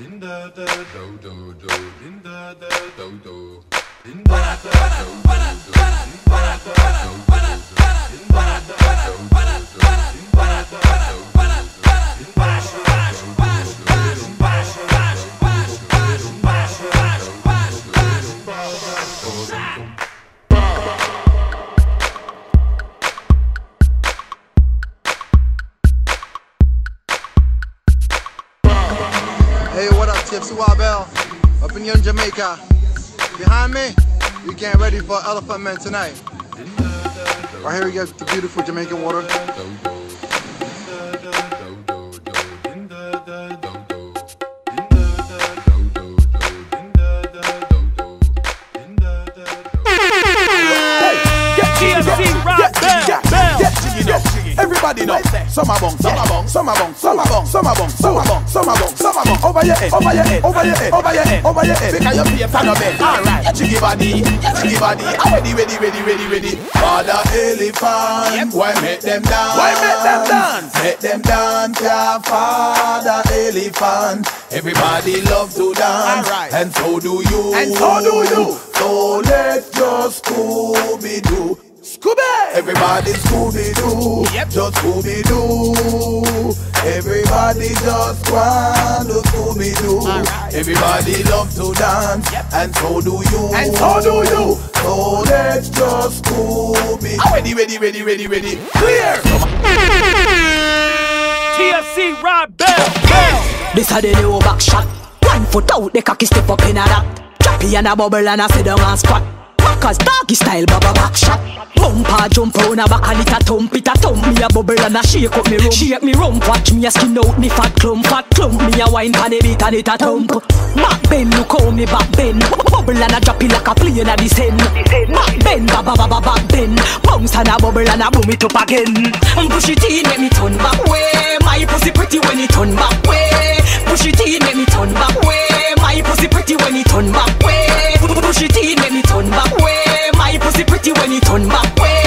Din da da do do do. Din da da do do. Din da da do do do. Din da da do do do. Din da da do do do. Din da da do do do. Din da da do do do. Din da da Hey, what up, TFC Wabell? Up in young Jamaica. Behind me, we getting ready for Elephant Man tonight. Right here we got the beautiful Jamaican water. Everybody know. Summer bong, summer bong, summer bong, summer bong, summer bong, summer bong, summer bong, summer bong. Over your head, over your head, over your head, over your head, over your head. Because you play for no bed. Alright. Your jiggy body, your jiggy body. I'm ready, ready, ready, ready, ready. Father elephant, why make them dance? Why make them dance? Make them dance, yeah. Father elephant. Everybody love to dance, and so do you. And so do you. So let's just Scooby Doo. Scooby. Everybody Scooby Doo, Yep. just Scooby Doo. Everybody just want to Scooby Doo. Alright. Everybody love to dance, Yep. and so do you. And so do you. So let's just Scooby. Ah, Ready, ready, ready, ready, ready. Clear. TFC Rod Bell, Bell. This a the new back shot. One foot out, the cocky step up in a that. Choppy and a bubble and a sit down and squat. Cause doggy style baba back shot. Bumper jump round a back and it a thump, it a thump me a bubble and a shake up me rump. Shake me rump, watch me a skin out me fat clump, fat clump me a wine pan the beat and it a thump. Back bend, look how me back bend. Bubble and a drop it like a plane a descend. Back bend, ba ba ba ba back bend. Bounce and a bubble and a boom it up again. Push it in, make me turn back way. My pussy pretty when it turn back back way. Push it in, when it turn back way. My pussy pretty when it turn back way.